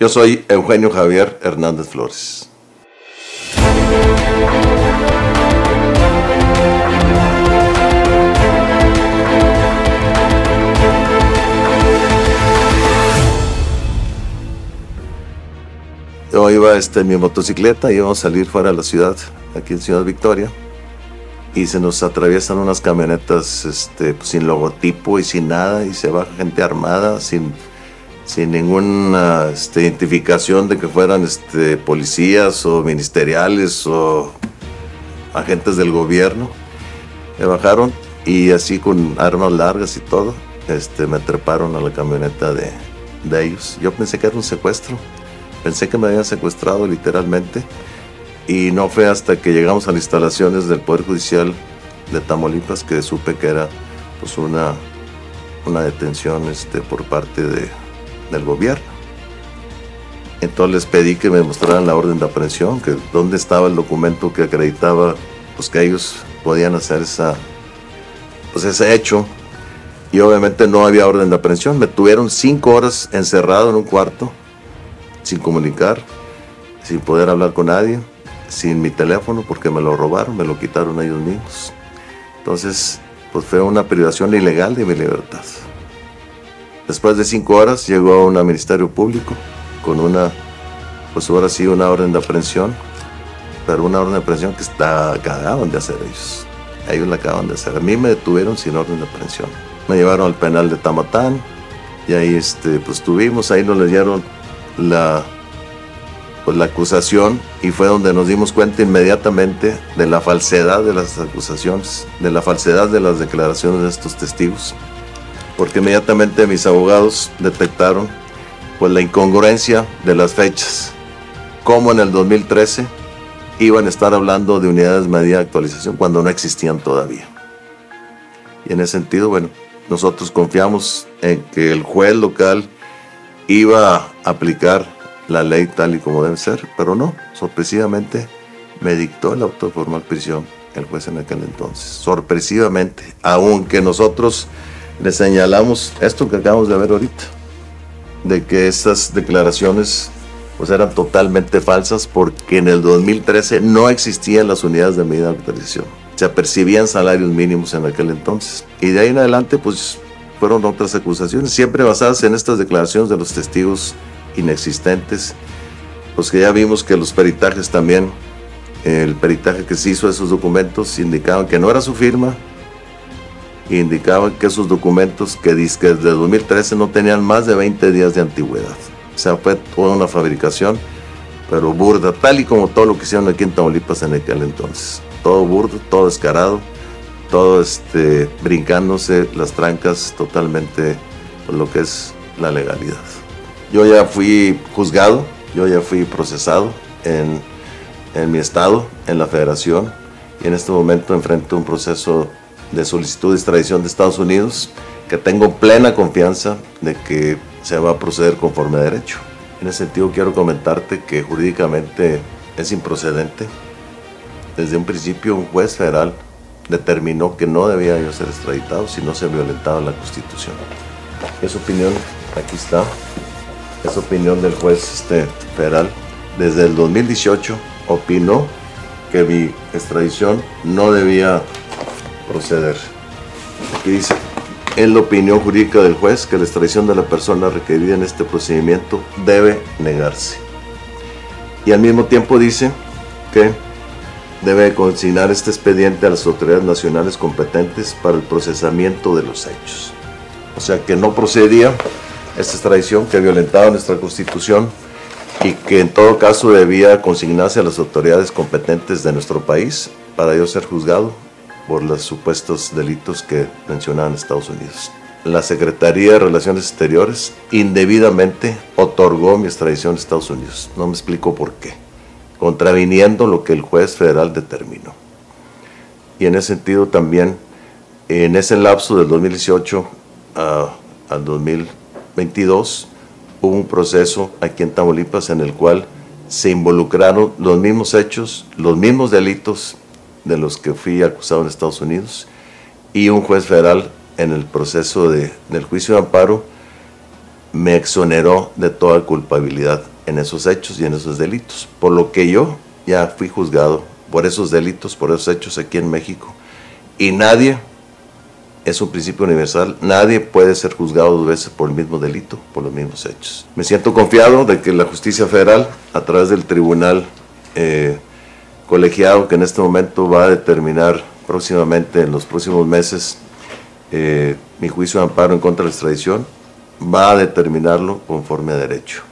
Yo soy Eugenio Javier Hernández Flores. Yo iba este, en mi motocicleta, íbamos a salir fuera de la ciudad, aquí en Ciudad Victoria, y se nos atraviesan unas camionetas este, pues, sin logotipo y sin nada, y se baja gente armada, sin, sin ninguna este, identificación de que fueran este, policías o ministeriales o agentes del gobierno. Me bajaron y así con armas largas y todo, este, me treparon a la camioneta de, de ellos. Yo pensé que era un secuestro Pensé que me habían secuestrado literalmente y no fue hasta que llegamos a las instalaciones del Poder Judicial de Tamaulipas que supe que era pues una, una detención este, por parte de, del gobierno. Entonces les pedí que me mostraran la orden de aprehensión, que dónde estaba el documento que acreditaba pues, que ellos podían hacer esa, pues, ese hecho. Y obviamente no había orden de aprehensión. Me tuvieron cinco horas encerrado en un cuarto sin comunicar, sin poder hablar con nadie, sin mi teléfono porque me lo robaron, me lo quitaron ellos mismos. Entonces, pues fue una privación ilegal de mi libertad. Después de cinco horas llegó a un ministerio público con una, pues ahora sí, una orden de aprehensión, pero una orden de aprehensión que está, acaban de hacer ellos. Ellos la acaban de hacer. A mí me detuvieron sin orden de aprehensión. Me llevaron al penal de Tamatán y ahí este, pues tuvimos, ahí nos leyeron la, pues, la acusación y fue donde nos dimos cuenta inmediatamente de la falsedad de las acusaciones, de la falsedad de las declaraciones de estos testigos, porque inmediatamente mis abogados detectaron pues la incongruencia de las fechas, como en el 2013 iban a estar hablando de unidades de medida de actualización cuando no existían todavía. Y en ese sentido, bueno, nosotros confiamos en que el juez local iba a aplicar la ley tal y como debe ser, pero no, sorpresivamente me dictó el auto de formal prisión el juez en aquel entonces. Sorpresivamente, aunque nosotros le señalamos esto que acabamos de ver ahorita, de que estas declaraciones pues eran totalmente falsas porque en el 2013 no existían las unidades de medida de autorización. Se percibían salarios mínimos en aquel entonces. Y de ahí en adelante pues fueron otras acusaciones, siempre basadas en estas declaraciones de los testigos inexistentes, pues que ya vimos que los peritajes también, el peritaje que se hizo de esos documentos indicaban que no era su firma, indicaban que esos documentos que desde 2013 no tenían más de 20 días de antigüedad. O sea, fue toda una fabricación, pero burda, tal y como todo lo que hicieron aquí en Tamaulipas en aquel entonces. Todo burdo, todo descarado todo este, brincándose las trancas totalmente por lo que es la legalidad. Yo ya fui juzgado, yo ya fui procesado en, en mi estado, en la federación, y en este momento enfrento un proceso de solicitud de extradición de Estados Unidos que tengo plena confianza de que se va a proceder conforme a derecho. En ese sentido quiero comentarte que jurídicamente es improcedente. Desde un principio un juez federal determinó que no debía yo ser extraditado si no se violentaba la Constitución. Esa opinión, aquí está, es opinión del juez este, federal. Desde el 2018 opinó que mi extradición no debía proceder. Aquí dice, en la opinión jurídica del juez que la extradición de la persona requerida en este procedimiento debe negarse. Y al mismo tiempo dice que debe consignar este expediente a las autoridades nacionales competentes para el procesamiento de los hechos. O sea que no procedía esta extradición que violentaba nuestra constitución y que en todo caso debía consignarse a las autoridades competentes de nuestro país para yo ser juzgado por los supuestos delitos que mencionaban Estados Unidos. La Secretaría de Relaciones Exteriores indebidamente otorgó mi extradición a Estados Unidos. No me explico por qué contraviniendo lo que el juez federal determinó. Y en ese sentido también, en ese lapso del 2018 al 2022, hubo un proceso aquí en Tamaulipas en el cual se involucraron los mismos hechos, los mismos delitos de los que fui acusado en Estados Unidos y un juez federal en el proceso de, del juicio de amparo me exoneró de toda culpabilidad en esos hechos y en esos delitos, por lo que yo ya fui juzgado por esos delitos, por esos hechos aquí en México. Y nadie, es un principio universal, nadie puede ser juzgado dos veces por el mismo delito, por los mismos hechos. Me siento confiado de que la justicia federal, a través del tribunal eh, colegiado que en este momento va a determinar próximamente, en los próximos meses, eh, mi juicio de amparo en contra de la extradición, va a determinarlo conforme a derecho.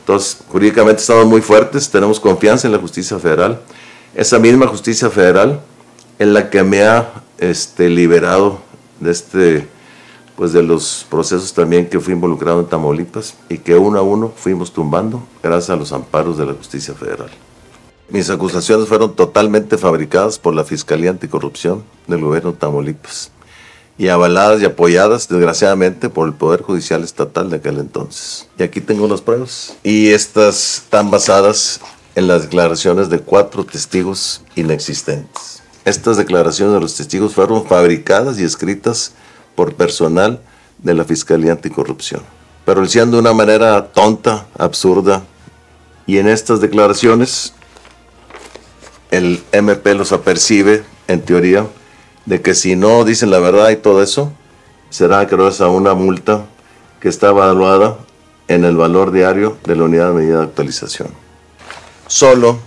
Entonces, jurídicamente estamos muy fuertes, tenemos confianza en la justicia federal. Esa misma justicia federal es la que me ha este, liberado de este pues de los procesos también que fui involucrado en Tamaulipas y que uno a uno fuimos tumbando gracias a los amparos de la justicia federal. Mis acusaciones fueron totalmente fabricadas por la Fiscalía Anticorrupción del gobierno de Tamaulipas y avaladas y apoyadas, desgraciadamente, por el Poder Judicial Estatal de aquel entonces. Y aquí tengo las pruebas. Y estas están basadas en las declaraciones de cuatro testigos inexistentes. Estas declaraciones de los testigos fueron fabricadas y escritas por personal de la Fiscalía Anticorrupción. Pero de una manera tonta, absurda. Y en estas declaraciones el MP los apercibe, en teoría, de que si no dicen la verdad y todo eso, será acreedores a una multa que está evaluada en el valor diario de la unidad de medida de actualización. Solo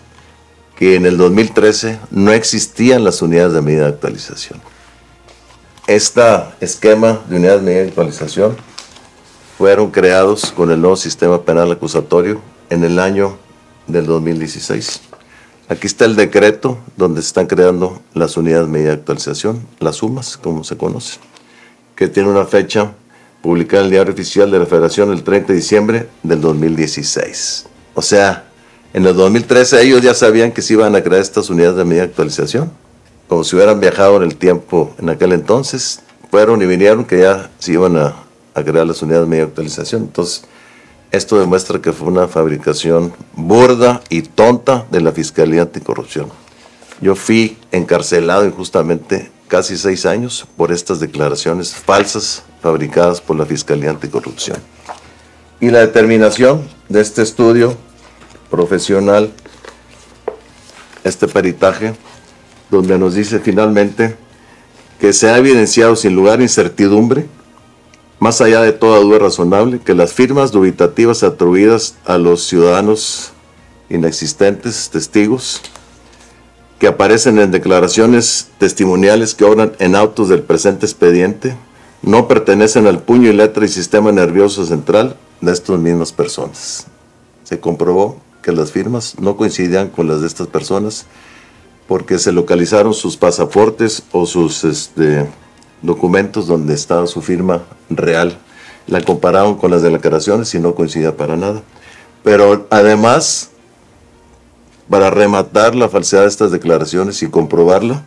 que en el 2013 no existían las unidades de medida de actualización. Este esquema de unidades de medida de actualización fueron creados con el nuevo sistema penal acusatorio en el año del 2016. Aquí está el decreto donde se están creando las unidades de medida de actualización, las sumas, como se conoce, que tiene una fecha publicada en el Diario Oficial de la Federación el 30 de diciembre del 2016. O sea, en el 2013 ellos ya sabían que se iban a crear estas unidades de medida de actualización, como si hubieran viajado en el tiempo en aquel entonces, fueron y vinieron que ya se iban a, a crear las unidades de medida de actualización. Entonces, esto demuestra que fue una fabricación burda y tonta de la Fiscalía Anticorrupción. Yo fui encarcelado injustamente casi seis años por estas declaraciones falsas fabricadas por la Fiscalía Anticorrupción. Y la determinación de este estudio profesional, este peritaje, donde nos dice finalmente que se ha evidenciado sin lugar a incertidumbre más allá de toda duda razonable, que las firmas dubitativas atribuidas a los ciudadanos inexistentes, testigos, que aparecen en declaraciones testimoniales que obran en autos del presente expediente, no pertenecen al puño y letra y sistema nervioso central de estas mismas personas. Se comprobó que las firmas no coincidían con las de estas personas porque se localizaron sus pasaportes o sus este, documentos donde estaba su firma real. La compararon con las declaraciones y no coincidía para nada. Pero además, para rematar la falsedad de estas declaraciones y comprobarla,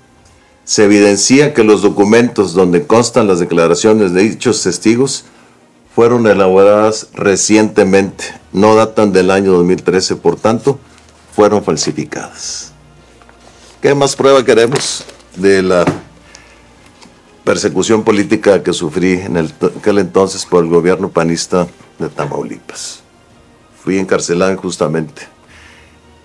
se evidencia que los documentos donde constan las declaraciones de dichos testigos fueron elaboradas recientemente, no datan del año 2013, por tanto, fueron falsificadas. ¿Qué más prueba queremos de la persecución política que sufrí en aquel entonces por el gobierno panista de Tamaulipas. Fui encarcelado injustamente.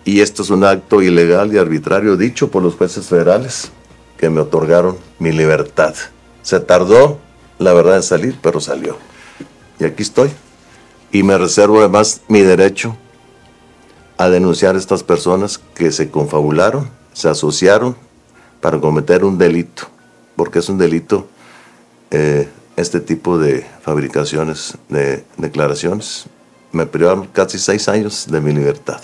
Y esto es un acto ilegal y arbitrario dicho por los jueces federales que me otorgaron mi libertad. Se tardó, la verdad, en salir, pero salió. Y aquí estoy. Y me reservo además mi derecho a denunciar a estas personas que se confabularon, se asociaron para cometer un delito porque es un delito eh, este tipo de fabricaciones de declaraciones. Me privaron casi seis años de mi libertad.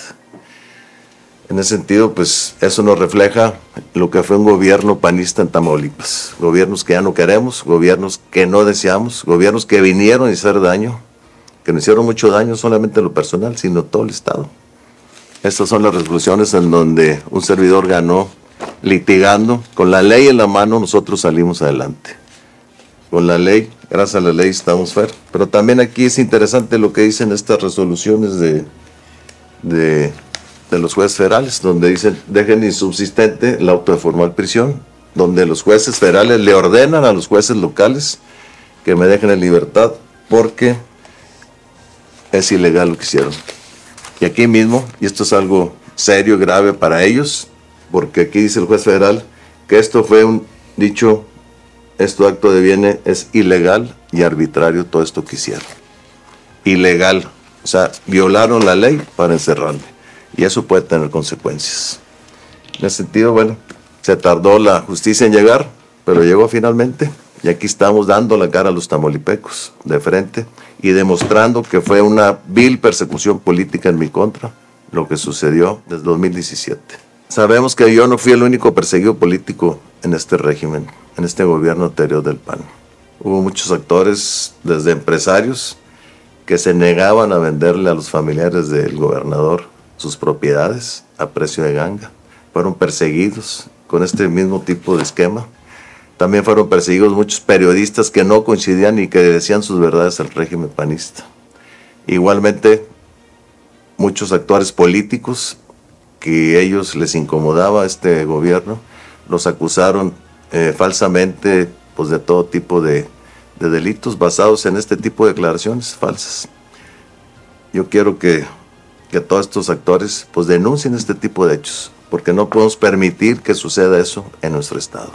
En ese sentido, pues eso nos refleja lo que fue un gobierno panista en Tamaulipas. Gobiernos que ya no queremos, gobiernos que no deseamos, gobiernos que vinieron a hacer daño, que no hicieron mucho daño solamente a lo personal, sino todo el Estado. Estas son las resoluciones en donde un servidor ganó litigando, con la ley en la mano nosotros salimos adelante. Con la ley, gracias a la ley estamos fuera. Pero también aquí es interesante lo que dicen estas resoluciones de, de, los jueces federales, donde dicen dejen insubsistente el auto de formal prisión, donde los jueces federales le ordenan a los jueces locales que me dejen en libertad porque es ilegal lo que hicieron. Y aquí mismo, y esto es algo serio, grave para ellos, porque aquí dice el juez federal que esto fue un dicho, esto acto de viene es ilegal y arbitrario todo esto que hicieron. Ilegal, o sea, violaron la ley para encerrarme. Y eso puede tener consecuencias. En ese sentido, bueno, se tardó la justicia en llegar, pero llegó finalmente. Y aquí estamos dando la cara a los tamolipecos de frente y demostrando que fue una vil persecución política en mi contra lo que sucedió desde 2017. Sabemos que yo no fui el único perseguido político en este régimen, en este gobierno anterior del PAN. Hubo muchos actores, desde empresarios, que se negaban a venderle a los familiares del gobernador sus propiedades a precio de ganga. Fueron perseguidos con este mismo tipo de esquema. También fueron perseguidos muchos periodistas que no coincidían y que decían sus verdades al régimen panista. Igualmente, muchos actores políticos que ellos les incomodaba este gobierno, los acusaron eh, falsamente pues, de todo tipo de, de delitos basados en este tipo de declaraciones falsas. Yo quiero que, que todos estos actores pues denuncien este tipo de hechos, porque no podemos permitir que suceda eso en nuestro Estado.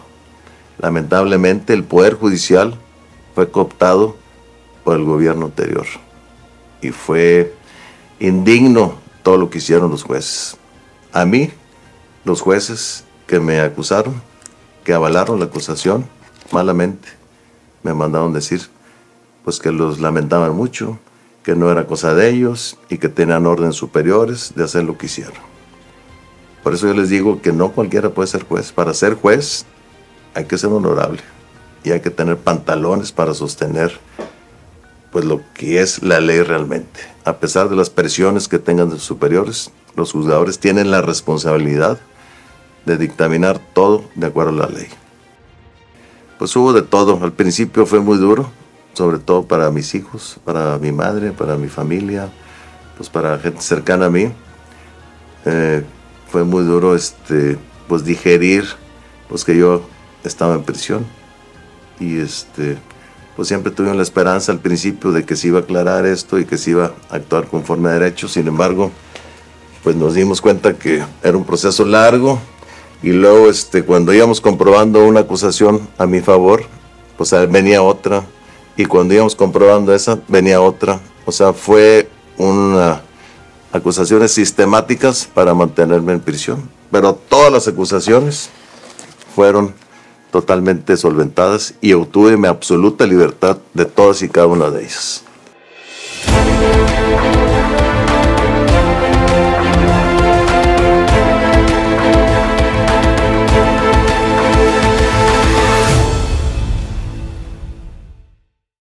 Lamentablemente el Poder Judicial fue cooptado por el gobierno anterior y fue indigno todo lo que hicieron los jueces. A mí, los jueces que me acusaron, que avalaron la acusación malamente, me mandaron decir pues que los lamentaban mucho, que no era cosa de ellos y que tenían órdenes superiores de hacer lo que hicieron. Por eso yo les digo que no cualquiera puede ser juez. Para ser juez hay que ser honorable y hay que tener pantalones para sostener pues lo que es la ley realmente. A pesar de las presiones que tengan sus superiores, los juzgadores tienen la responsabilidad de dictaminar todo de acuerdo a la ley. Pues hubo de todo. Al principio fue muy duro, sobre todo para mis hijos, para mi madre, para mi familia, pues para gente cercana a mí. Eh, fue muy duro este, pues digerir pues que yo estaba en prisión y este pues siempre tuvimos la esperanza al principio de que se iba a aclarar esto y que se iba a actuar conforme a derecho. Sin embargo, pues nos dimos cuenta que era un proceso largo y luego este, cuando íbamos comprobando una acusación a mi favor, pues venía otra y cuando íbamos comprobando esa, venía otra. O sea, fue una acusaciones sistemáticas para mantenerme en prisión. Pero todas las acusaciones fueron totalmente solventadas y obtuve mi absoluta libertad de todas y cada una de ellas.